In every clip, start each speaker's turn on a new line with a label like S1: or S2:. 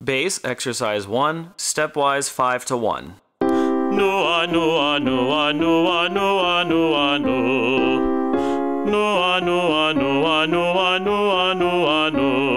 S1: Bass exercise 1, stepwise 5 to 1.
S2: Noa, noa, noa, noa, noa, noa, no. No.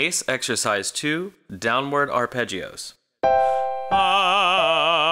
S1: Bass exercise 2, downward arpeggios.
S2: Ah,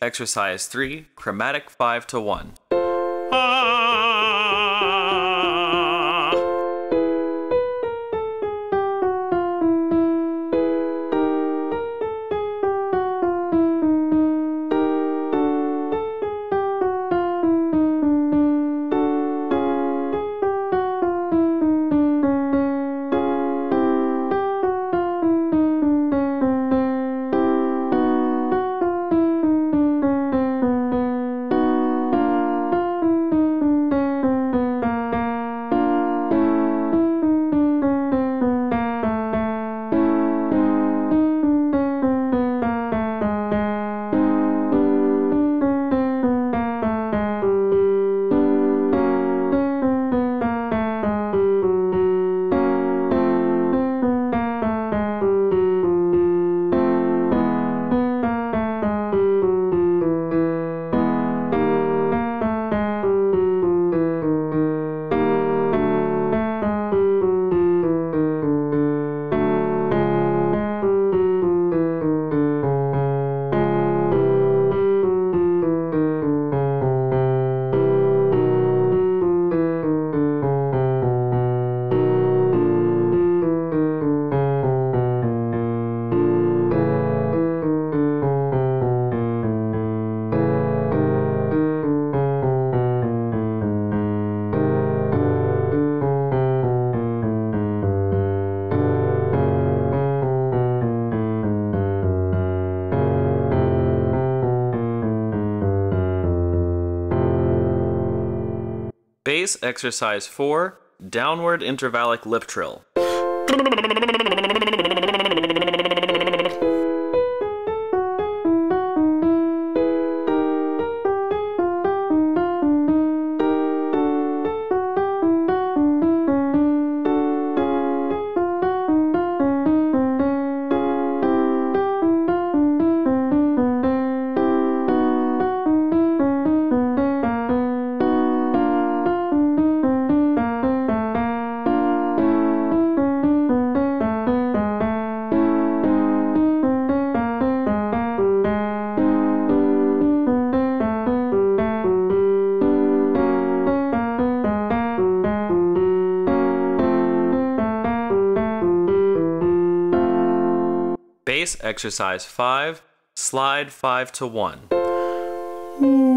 S1: Exercise 3, chromatic 5 to 1. Bass exercise 4, downward intervallic lip trill. Bass exercise 5, slide 5 to 1.